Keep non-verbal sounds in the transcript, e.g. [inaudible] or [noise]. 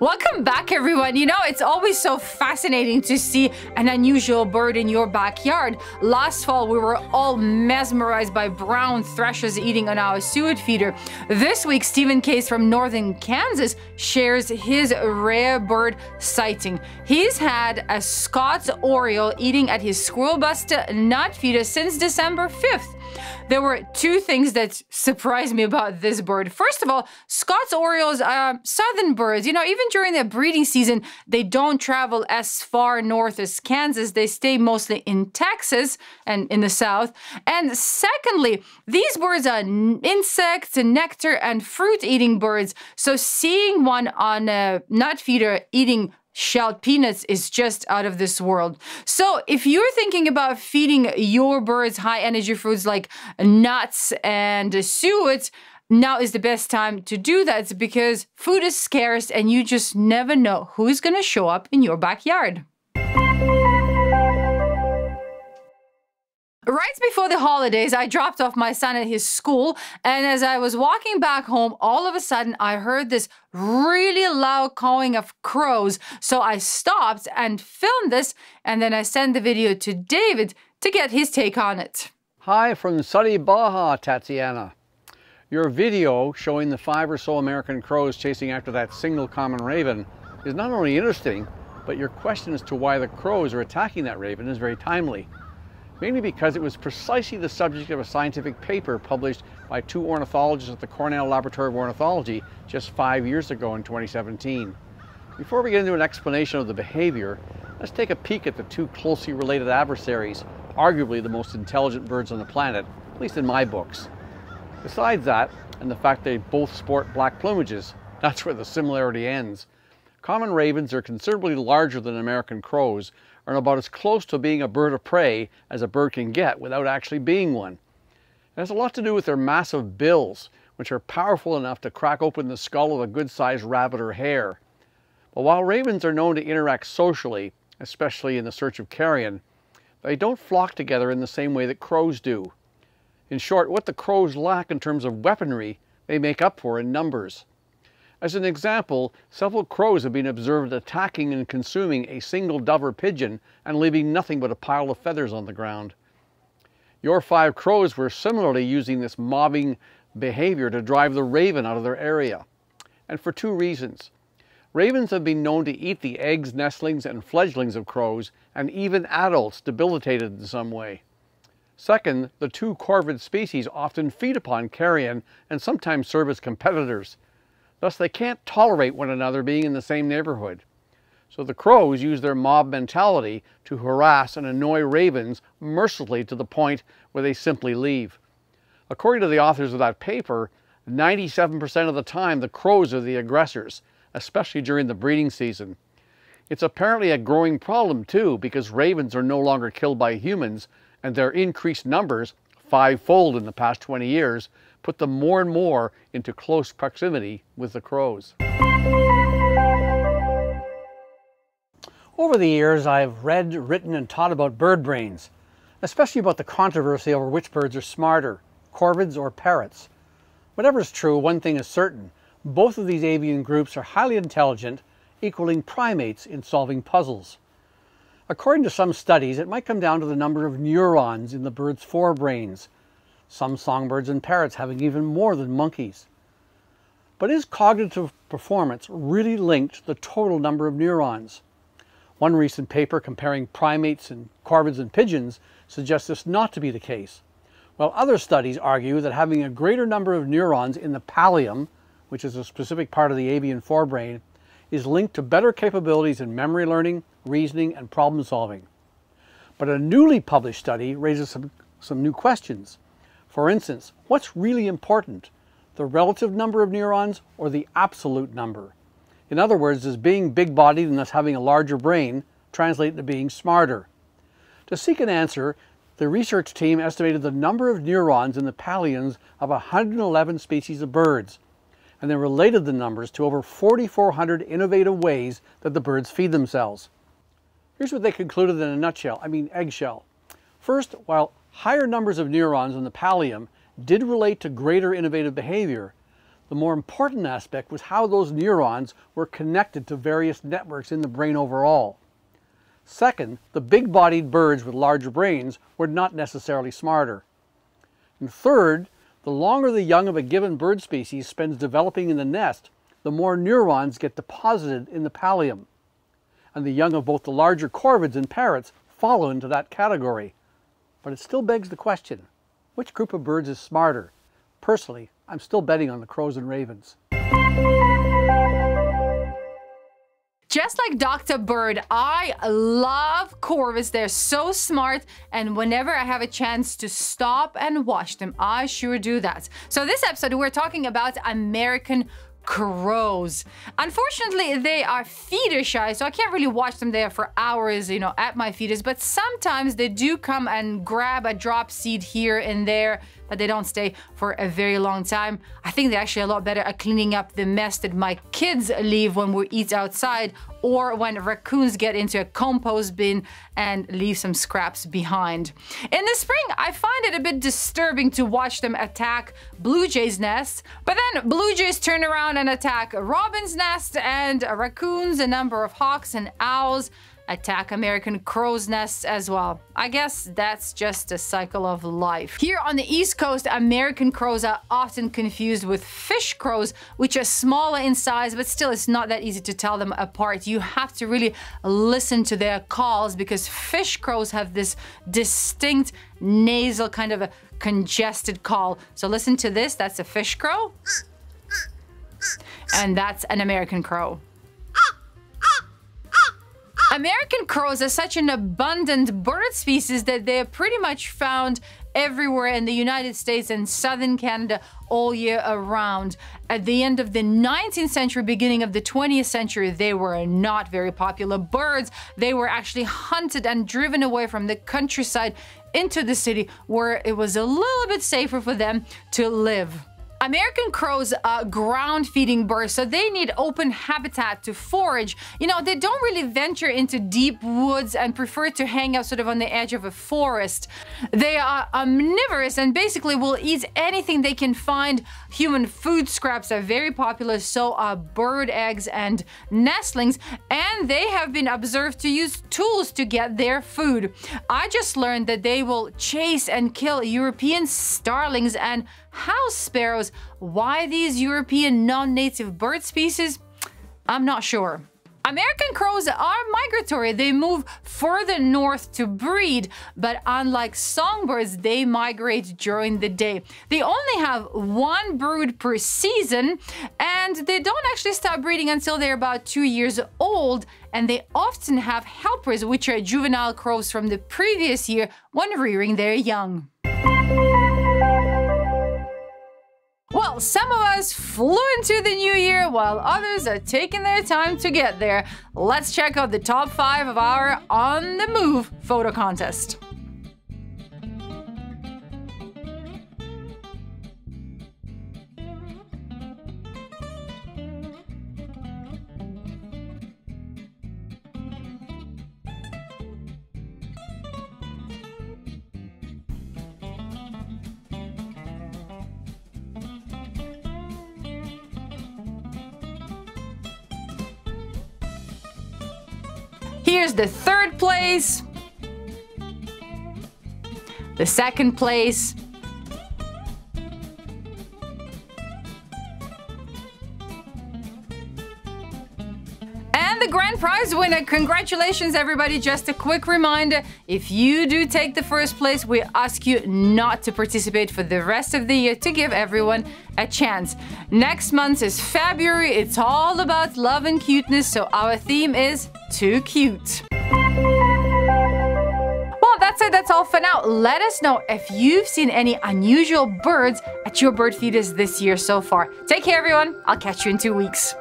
Welcome back, everyone. You know, it's always so fascinating to see an unusual bird in your backyard. Last fall, we were all mesmerized by brown thrushes eating on our suet feeder. This week, Stephen Case from northern Kansas shares his rare bird sighting. He's had a Scott's oriole eating at his squirrel buster nut feeder since December 5th. There were two things that surprised me about this bird. First of all, Scott's Orioles are southern birds. You know, even during their breeding season, they don't travel as far north as Kansas. They stay mostly in Texas and in the south. And secondly, these birds are insects, nectar, and fruit eating birds. So seeing one on a nut feeder eating shelled peanuts is just out of this world. So if you're thinking about feeding your birds high energy foods like nuts and suet, now is the best time to do that because food is scarce and you just never know who's going to show up in your backyard. Right before the holidays, I dropped off my son at his school, and as I was walking back home, all of a sudden I heard this really loud cawing of crows. So I stopped and filmed this, and then I sent the video to David to get his take on it. Hi from sunny Baja, Tatsiana. Your video showing the five or so American crows chasing after that single common raven is not only interesting, but your question as to why the crows are attacking that raven is very timely mainly because it was precisely the subject of a scientific paper published by two ornithologists at the Cornell Laboratory of Ornithology just five years ago in 2017. Before we get into an explanation of the behavior, let's take a peek at the two closely related adversaries, arguably the most intelligent birds on the planet, at least in my books. Besides that, and the fact they both sport black plumages, [laughs] that's where the similarity ends. Common ravens are considerably larger than American crows, are about as close to being a bird of prey as a bird can get without actually being one. It has a lot to do with their massive bills, which are powerful enough to crack open the skull of a good-sized rabbit or hare. But while ravens are known to interact socially, especially in the search of carrion, they don't flock together in the same way that crows do. In short, what the crows lack in terms of weaponry, they make up for in numbers. As an example, several crows have been observed attacking and consuming a single dove or pigeon and leaving nothing but a pile of feathers on the ground. Your five crows were similarly using this mobbing behavior to drive the raven out of their area. And for two reasons. Ravens have been known to eat the eggs, nestlings, and fledglings of crows, and even adults debilitated in some way. Second, the two corvid species often feed upon carrion and sometimes serve as competitors. Thus, they can't tolerate one another being in the same neighborhood. So the crows use their mob mentality to harass and annoy ravens mercilessly to the point where they simply leave. According to the authors of that paper, 97% of the time the crows are the aggressors, especially during the breeding season. It's apparently a growing problem too because ravens are no longer killed by humans and their increased numbers, fivefold in the past 20 years, put them more and more into close proximity with the crows. Over the years, I've read, written, and taught about bird brains, especially about the controversy over which birds are smarter, corvids or parrots. Whatever is true, one thing is certain. Both of these avian groups are highly intelligent, equaling primates in solving puzzles. According to some studies, it might come down to the number of neurons in the bird's forebrains, some songbirds and parrots having even more than monkeys. But is cognitive performance really linked to the total number of neurons? One recent paper comparing primates and corvids and pigeons suggests this not to be the case, while other studies argue that having a greater number of neurons in the pallium, which is a specific part of the avian forebrain, is linked to better capabilities in memory learning, reasoning, and problem solving. But a newly published study raises some, some new questions. For instance, what's really important? The relative number of neurons or the absolute number? In other words, does being big-bodied and thus having a larger brain translate to being smarter? To seek an answer, the research team estimated the number of neurons in the palliums of 111 species of birds, and then related the numbers to over 4,400 innovative ways that the birds feed themselves. Here's what they concluded in a nutshell, I mean eggshell. First, while higher numbers of neurons in the pallium did relate to greater innovative behavior, The more important aspect was how those neurons were connected to various networks in the brain overall. Second, the big-bodied birds with larger brains were not necessarily smarter. And third, the longer the young of a given bird species spends developing in the nest, the more neurons get deposited in the pallium. And the young of both the larger corvids and parrots follow into that category. But it still begs the question, which group of birds is smarter? Personally, I'm still betting on the crows and ravens. Just like Dr. Bird, I love corvids. They're so smart, and whenever I have a chance to stop and watch them, I sure do that. So this episode, we're talking about American crows. Unfortunately, they are feeder shy, so I can't really watch them there for hours, you know, at my feeders, but sometimes they do come and grab a drop seed here and there but they don't stay for a very long time. I think they're actually a lot better at cleaning up the mess that my kids leave when we eat outside or when raccoons get into a compost bin and leave some scraps behind. In the spring, I find it a bit disturbing to watch them attack blue jays' nests, but then blue jays turn around and attack robin's nest and raccoons, a number of hawks and owls attack American crow's nests as well. I guess that's just a cycle of life. Here on the East Coast, American crows are often confused with fish crows, which are smaller in size, but still it's not that easy to tell them apart. You have to really listen to their calls because fish crows have this distinct nasal kind of a congested call. So listen to this, that's a fish crow. And that's an American crow. American crows are such an abundant bird species that they're pretty much found everywhere in the United States and southern Canada all year around. At the end of the 19th century, beginning of the 20th century, they were not very popular birds. They were actually hunted and driven away from the countryside into the city where it was a little bit safer for them to live. American crows are ground feeding birds, so they need open habitat to forage. You know, they don't really venture into deep woods and prefer to hang out sort of on the edge of a forest. They are omnivorous and basically will eat anything they can find. Human food scraps are very popular, so are bird eggs and nestlings, and they have been observed to use tools to get their food. I just learned that they will chase and kill European starlings and house sparrows. Why these European non-native bird species? I'm not sure. American crows are migratory. They move further north to breed, but unlike songbirds, they migrate during the day. They only have one brood per season, and they don't actually start breeding until they're about two years old, and they often have helpers, which are juvenile crows from the previous year when rearing their young. Some of us flew into the new year while others are taking their time to get there. Let's check out the top five of our On the Move photo contest. Here's the third place. The second place. And the grand prize winner. Congratulations, everybody. Just a quick reminder, if you do take the first place, we ask you not to participate for the rest of the year to give everyone a chance. Next month is February. It's all about love and cuteness, so our theme is too cute. Well, that's it. That's all for now. Let us know if you've seen any unusual birds at your bird feeders this year so far. Take care, everyone. I'll catch you in two weeks.